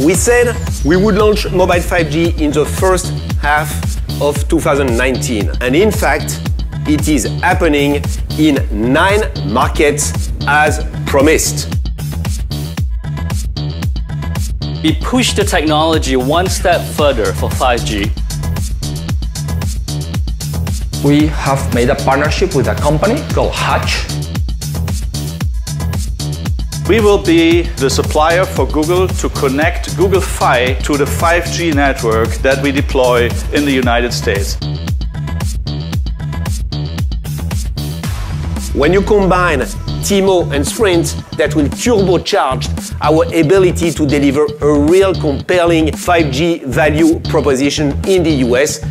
We said we would launch mobile 5G in the first half of 2019. And in fact, it is happening in nine markets as promised. We pushed the technology one step further for 5G. We have made a partnership with a company called Hutch we will be the supplier for Google to connect Google Fi to the 5G network that we deploy in the United States. When you combine T-Mo and Sprint, that will turbocharge our ability to deliver a real compelling 5G value proposition in the US